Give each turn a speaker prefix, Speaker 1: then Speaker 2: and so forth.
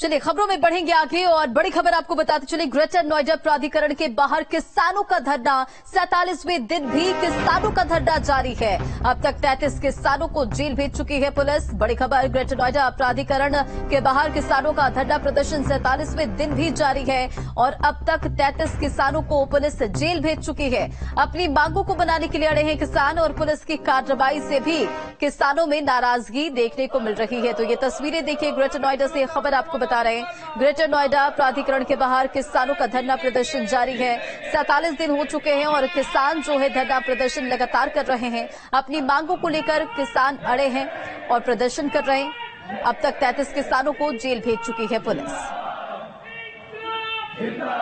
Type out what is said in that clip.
Speaker 1: चलिए, खबरों में बढ़ेंगे आगे और बड़ी खबर आपको बताते चले। ग्रेटर नोएडा प्राधिकरण के बाहर किसानों का धरना। सैतालीसवें दिन भी किसानों का धरना जारी है। अब तक तैंतीस किसानों को जेल भेज चुकी है पुलिस। बड़ी खबर, ग्रेटर नोएडा प्राधिकरण के बाहर किसानों का धरना प्रदर्शन सैतालीसवें दिन भी जारी है और अब तक तैंतीस किसानों को पुलिस जेल भेज चुकी है। अपनी मांगों को बनाने के लिए अड़े हैं किसान और पुलिस की कार्रवाई से भी किसानों में नाराज़गी देखने को मिल रही है। तो ये तस्वीरें देखिए ग्रेटर नोएडा से खबर आपको बता रहे हैं। ग्रेटर नोएडा प्राधिकरण के बाहर किसानों का धरना प्रदर्शन जारी है। सैतालीस दिन हो चुके हैं और किसान जो है धरना प्रदर्शन लगातार कर रहे हैं। अपनी मांगों को लेकर किसान अड़े हैं और प्रदर्शन कर रहे हैं। अब तक तैंतीस किसानों को जेल भेज चुकी है पुलिस।